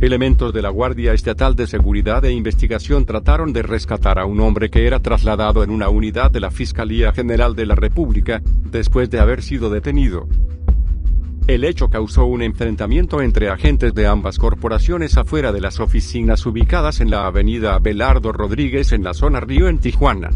Elementos de la Guardia Estatal de Seguridad e Investigación trataron de rescatar a un hombre que era trasladado en una unidad de la Fiscalía General de la República, después de haber sido detenido. El hecho causó un enfrentamiento entre agentes de ambas corporaciones afuera de las oficinas ubicadas en la avenida Abelardo Rodríguez en la zona Río en Tijuana.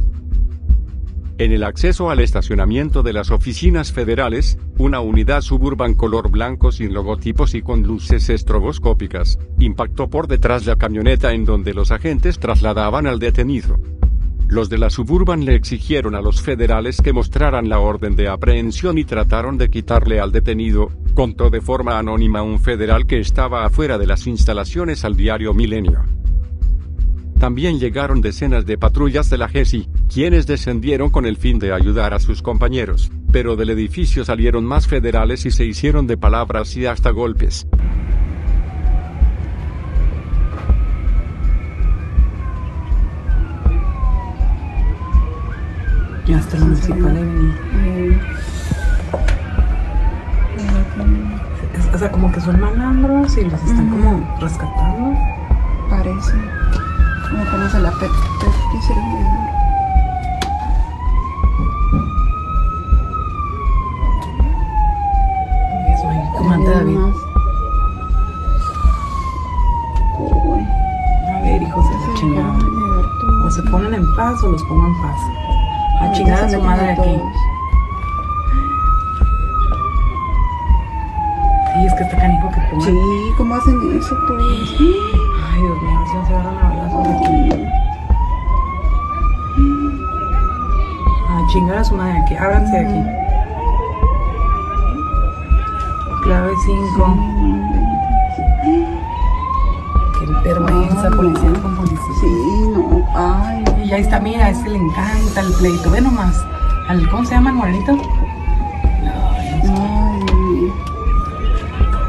En el acceso al estacionamiento de las oficinas federales, una unidad suburban color blanco sin logotipos y con luces estroboscópicas, impactó por detrás la camioneta en donde los agentes trasladaban al detenido. Los de la suburban le exigieron a los federales que mostraran la orden de aprehensión y trataron de quitarle al detenido, contó de forma anónima un federal que estaba afuera de las instalaciones al diario Milenio. También llegaron decenas de patrullas de la GESI, quienes descendieron con el fin de ayudar a sus compañeros, pero del edificio salieron más federales y se hicieron de palabras y hasta golpes. Ya hasta el municipal. O sea, como que son malandros y los están como rescatando. Parece. Como la pet, pet dice el- Eso ahí, comandante David. Más. Uy, A ver, hijos de la se chingada. van a llevar O se ponen en paz o los pongo en paz. A chingar a su madre aquí. Y es que está canijo que pongan. Sí, ¿cómo hacen eso todos? Ay, Dios mío, si no se agarran a balazos aquí. A chingar a su madre aquí. Ábranse de aquí. Clave 5. Qué vergüenza, policía con policía. No. Ahí está, mira, a este le encanta el pleito. Ve nomás. Al, ¿Cómo se llama el morenito? ay.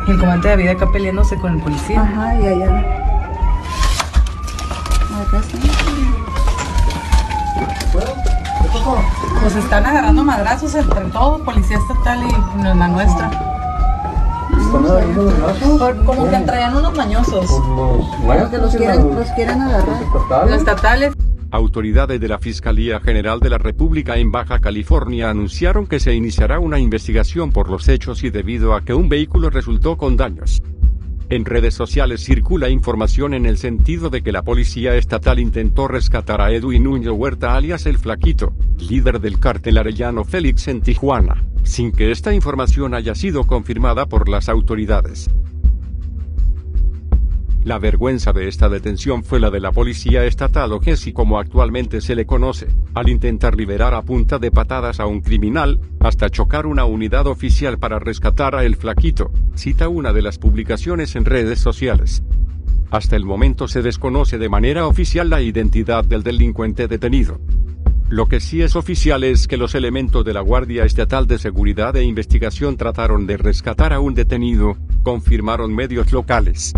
Y el comandante David acá peleándose con el policía. Ajá, y allá. Acá está. Pues están agarrando madrazos entre todos, policía estatal y la nuestra. Como que traían unos mañosos. Por los Que los quieren, los quieren agarrar. Los estatales. Autoridades de la Fiscalía General de la República en Baja California anunciaron que se iniciará una investigación por los hechos y debido a que un vehículo resultó con daños. En redes sociales circula información en el sentido de que la policía estatal intentó rescatar a Edwin Núñez Huerta alias el Flaquito, líder del cártel Arellano Félix en Tijuana, sin que esta información haya sido confirmada por las autoridades. La vergüenza de esta detención fue la de la policía estatal o como actualmente se le conoce, al intentar liberar a punta de patadas a un criminal, hasta chocar una unidad oficial para rescatar a El Flaquito, cita una de las publicaciones en redes sociales. Hasta el momento se desconoce de manera oficial la identidad del delincuente detenido. Lo que sí es oficial es que los elementos de la Guardia Estatal de Seguridad e Investigación trataron de rescatar a un detenido, confirmaron medios locales.